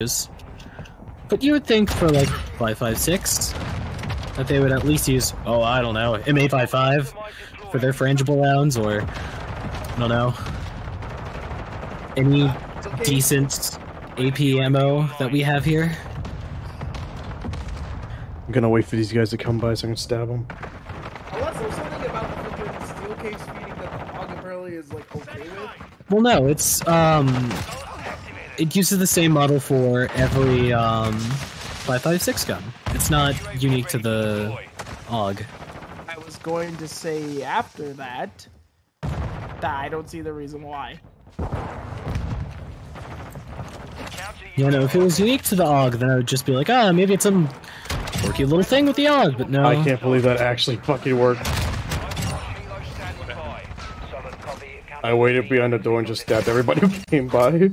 is. But you would think for like 556 that they would at least use, oh, I don't know, M855 for their frangible rounds or, I don't know, any decent AP ammo that we have here. I'm gonna wait for these guys to come by so I can stab them. Unless there's something about the freaking steel case feeding that the AUG apparently is like okay. Well, no, it's, um, it uses the same model for every, um, 556 gun. It's not unique to the AUG. I was going to say after that, that I don't see the reason why. Yeah, no, if it was unique to the AUG, then I would just be like, ah, maybe it's some quirky little thing with the AUG, but no. I can't believe that actually fucking worked. I waited behind the door and just stabbed everybody who came by.